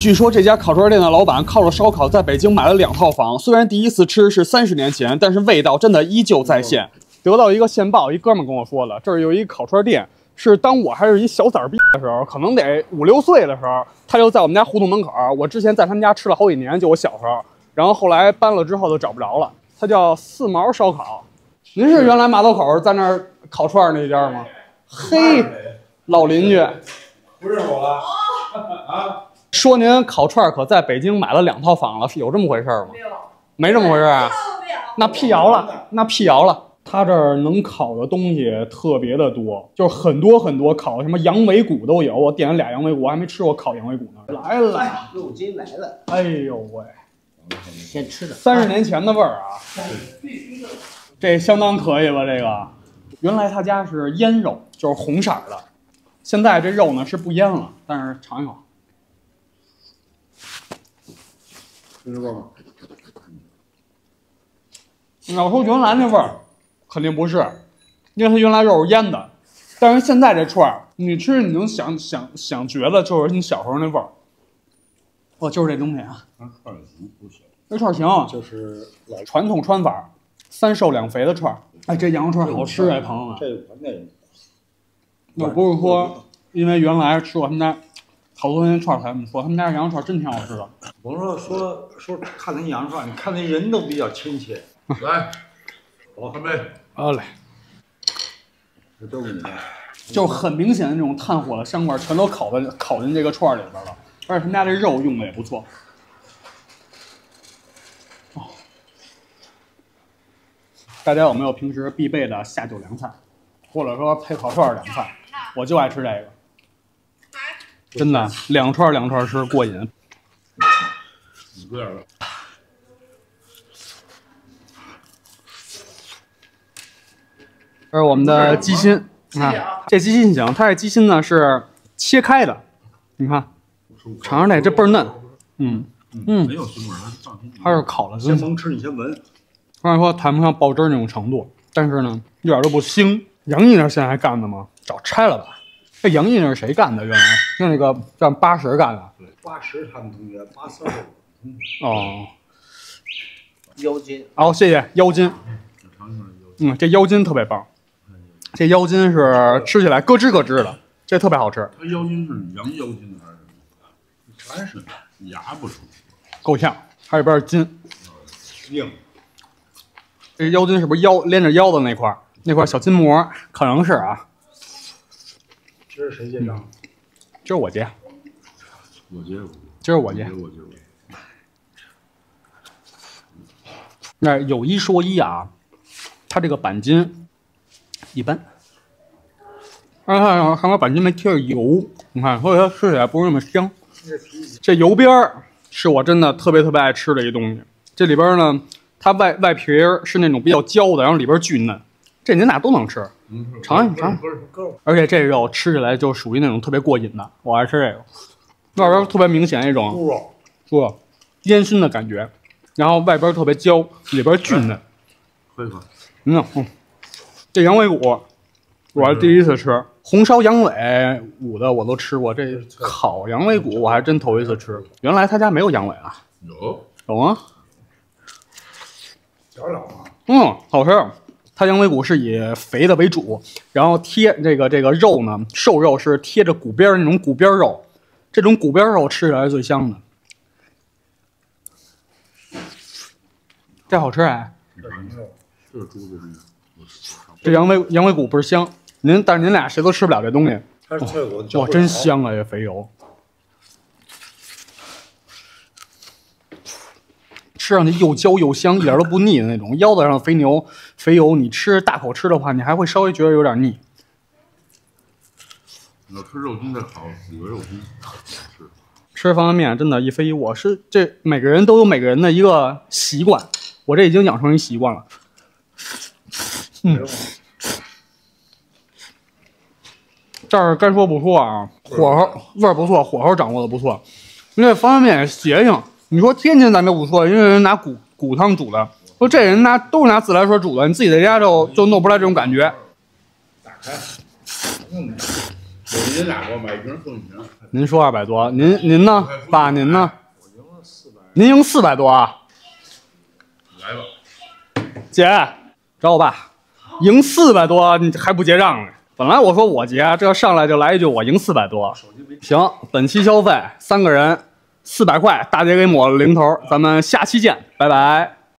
据说这家烤串店的老板靠着烧烤在北京买了两套房，虽然第一次吃是三十年前，但是味道真的依旧在线。得到一个线报，一哥们跟我说的，这儿有一烤串店，是当我还是一小崽儿逼的时候，可能得五六岁的时候，他就在我们家胡同门口。我之前在他们家吃了好几年，就我小时候，然后后来搬了之后就找不着了。他叫四毛烧烤，您是原来马道口在那儿烤串那家吗？嘿，老邻居，不认我了啊？说您烤串可在北京买了两套房了，是有这么回事吗？没有，没这么回事啊？那辟谣了，那辟谣了。他这儿能烤的东西特别的多，就是很多很多烤，什么羊尾骨都有。我点了俩羊尾骨，我还没吃过烤羊尾骨呢。来了，肉筋来了，哎呦喂，先吃着。三十年前的味儿啊，这相当可以吧？这个，原来他家是腌肉，就是红色儿的，现在这肉呢是不腌了，但是尝一口。听说过吗？你要说原来那味儿，肯定不是，因为它原来肉是腌的，但是现在这串儿，你吃你能想想想觉得就是你小时候那味儿。哦，就是这东西啊，那串儿行不行？这串儿行，就是老传统穿法，三瘦两肥的串儿。哎，这羊肉串儿好吃哎，朋友们。这我那个我不是说，因为原来吃过他们家好多人串儿才这么说，他们家羊肉串儿真挺好吃的。我说说说看那羊肉串，你看那人都比较亲切。来，我，干杯！好嘞，这都给你。就是很明显的那种炭火的香味儿，全都烤在烤进这个串儿里边了。而且他们家这肉用的也不错。哦，大家有没有平时必备的下酒凉菜，或者说配烤串儿凉菜？我就爱吃这个，真的两串两串儿吃过瘾。你这样的，这是我们的鸡心，你看这鸡心行，它这鸡心呢是切开的，你看尝尝这，这倍儿嫩，嗯嗯没，有腥味儿。它是烤了，先甭吃，你先闻。虽然说谈不上爆汁那种程度，但是呢一点都不腥。杨毅那现在还干的吗？早拆了吧。这杨毅那是谁干的？原来是那个让八十干的。八十他们同学，八四二哦，腰筋，好，谢谢腰筋。嗯，这腰筋特别棒，这腰筋是吃起来咯吱咯吱的，这特别好吃，它腰筋是羊腰筋还是什么？全是牙不熟。够呛。还有边是筋，硬。这腰筋是不是腰连着腰的那块儿那块小筋膜？可能是啊，这是谁结账？这是我结，我接我这是我结接。我接我。那有一说一啊，它这个板筋一般。看看看，它板筋没贴着油，你看，所以它吃起来不是那么香。这油边儿是我真的特别特别爱吃的一东西。这里边呢，它外外皮儿是那种比较焦的，然后里边巨嫩。这您俩都能吃，嗯，尝一尝。不是够。而且这肉吃起来就属于那种特别过瘾的，我爱吃这个。外边特别明显一种猪肉，猪肉烟熏的感觉，然后外边特别焦，里边巨嫩。喝一口。嗯，嗯这羊尾骨我还第一次吃，红烧羊尾骨的我都吃过，这烤羊尾骨我还真头一次吃。原来他家没有羊尾啊？有。有吗？小老啊，嗯，好吃。它羊尾骨是以肥的为主，然后贴这个这个肉呢，瘦肉是贴着骨边儿那种骨边肉，这种骨边肉吃起来是最香的。这好吃哎！这是猪的这羊尾羊尾骨倍儿香，您但是您俩谁都吃不了这东西，它是脆骨，哇，真。香啊！这肥油，吃上去又焦又香，一点都不腻的那种。腰子上的肥牛肥油，你吃大口吃的话，你还会稍微觉得有点腻。你要吃肉筋的好，里边肉筋，好吃。吃方便面真的，一非一我是这每个人都有每个人的一个习惯，我这已经养成一习惯了。嗯，这儿该说不说啊，火候味儿不错，火候掌握的不错。那方便面也邪性，你说天津咱就不说，因为人拿骨骨汤煮的，说这人拿都是拿自来水煮的，你自己在家就就弄不出来这种感觉。打开。嗯，你俩给我买一瓶送一瓶。您说二百多，您您呢，爸您呢？我赢了四百，您赢四百多啊？来吧，姐，找我爸，赢四百多你还不结账呢？本来我说我结，这上来就来一句我赢四百多。行，本期消费三个人四百块，大姐给抹了零头，咱们下期见，拜拜。